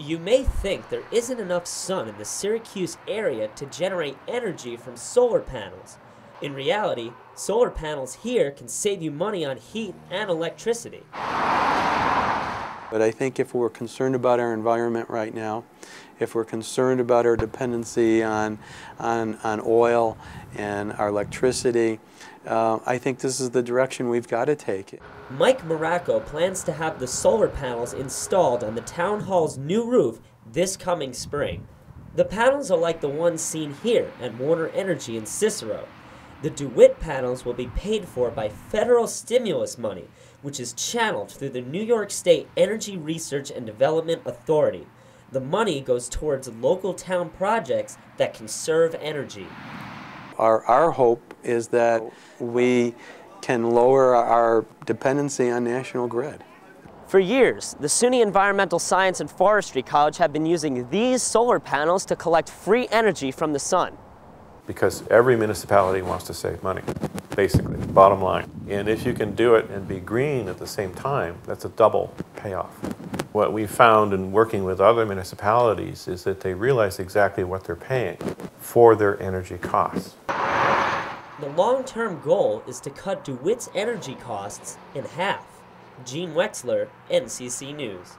You may think there isn't enough sun in the Syracuse area to generate energy from solar panels. In reality, solar panels here can save you money on heat and electricity. But I think if we're concerned about our environment right now, if we're concerned about our dependency on, on, on oil and our electricity, uh, I think this is the direction we've got to take. Mike Morocco plans to have the solar panels installed on the town hall's new roof this coming spring. The panels are like the ones seen here at Warner Energy in Cicero. The DeWitt panels will be paid for by federal stimulus money, which is channeled through the New York State Energy Research and Development Authority. The money goes towards local town projects that conserve energy. Our, our hope is that we can lower our dependency on National Grid. For years, the SUNY Environmental Science and Forestry College have been using these solar panels to collect free energy from the sun. Because every municipality wants to save money, basically, bottom line. And if you can do it and be green at the same time, that's a double payoff. What we found in working with other municipalities is that they realize exactly what they're paying for their energy costs. The long-term goal is to cut DeWitt's energy costs in half. Gene Wexler, NCC News.